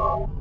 Oh.